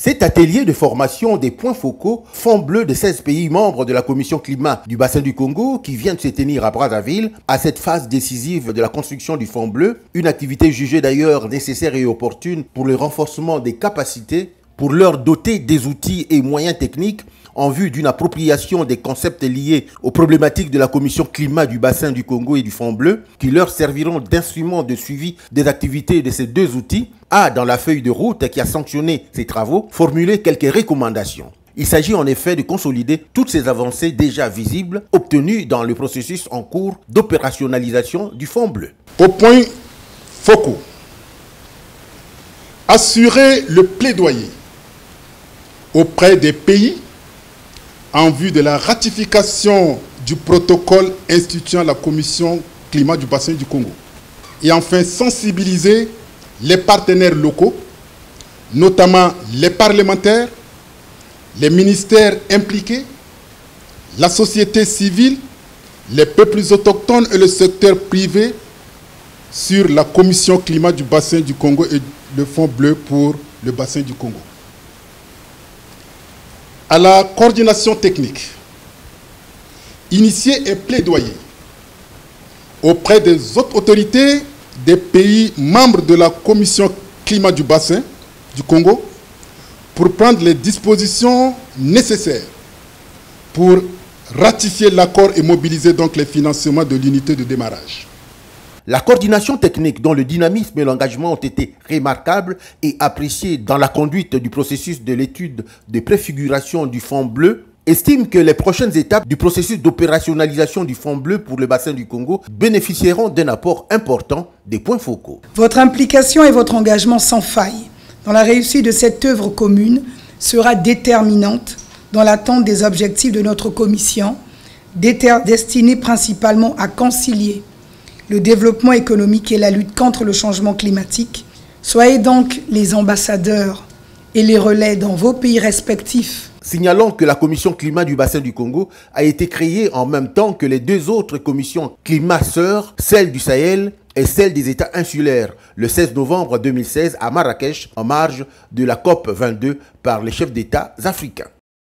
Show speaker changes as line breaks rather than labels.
Cet atelier de formation des points focaux, fond bleu de 16 pays membres de la Commission climat du bassin du Congo qui vient de se tenir à Brazzaville, à cette phase décisive de la construction du fond bleu, une activité jugée d'ailleurs nécessaire et opportune pour le renforcement des capacités, pour leur doter des outils et moyens techniques en vue d'une appropriation des concepts liés aux problématiques de la Commission climat du bassin du Congo et du Fond bleu, qui leur serviront d'instruments de suivi des activités de ces deux outils, a, dans la feuille de route qui a sanctionné ces travaux, formulé quelques recommandations. Il s'agit en effet de consolider toutes ces avancées déjà visibles obtenues dans le processus en cours d'opérationnalisation du Fonds bleu.
Au point focaux, assurer le plaidoyer auprès des pays en vue de la ratification du protocole instituant la Commission climat du bassin du Congo. Et enfin, sensibiliser les partenaires locaux, notamment les parlementaires, les ministères impliqués, la société civile, les peuples autochtones et le secteur privé sur la Commission climat du bassin du Congo et le Fonds bleu pour le bassin du Congo à la coordination technique, initier et plaidoyer auprès des autres autorités des pays membres de la Commission climat du bassin du Congo pour prendre les dispositions nécessaires pour ratifier l'accord et mobiliser donc les financements de l'unité de démarrage.
La coordination technique dont le dynamisme et l'engagement ont été remarquables et appréciés dans la conduite du processus de l'étude de préfiguration du Fonds bleu estime que les prochaines étapes du processus d'opérationnalisation du Fonds bleu pour le bassin du Congo bénéficieront d'un apport important des points focaux.
Votre implication et votre engagement sans faille dans la réussite de cette œuvre commune sera déterminante dans l'attente des objectifs de notre commission, destinée principalement à concilier le développement économique et la lutte contre le changement climatique. Soyez donc les ambassadeurs et les relais dans vos pays respectifs.
Signalons que la commission climat du bassin du Congo a été créée en même temps que les deux autres commissions climat sœurs, celle du Sahel et celle des États insulaires, le 16 novembre 2016 à Marrakech, en marge de la COP 22 par les chefs d'État africains.